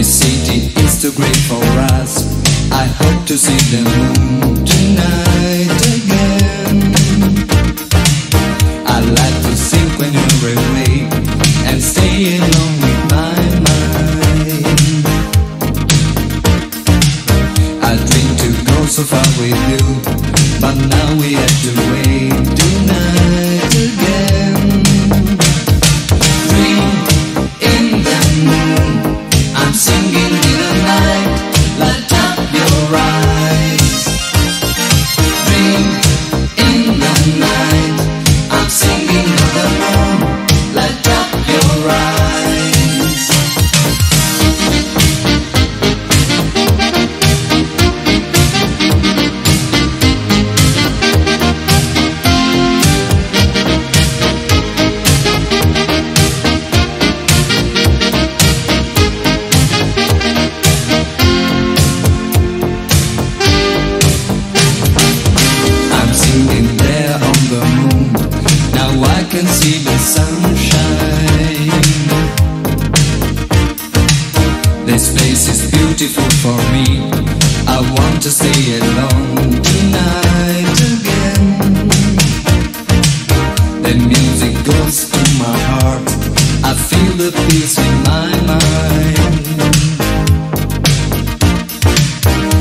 They see the great for us. I hope to see the moon tonight again. I like to sing when you're away. Can see the sunshine. This place is beautiful for me. I want to stay alone tonight again. The music goes to my heart. I feel the peace in my mind.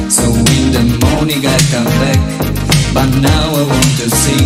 So in the morning I come back, but now I want to sing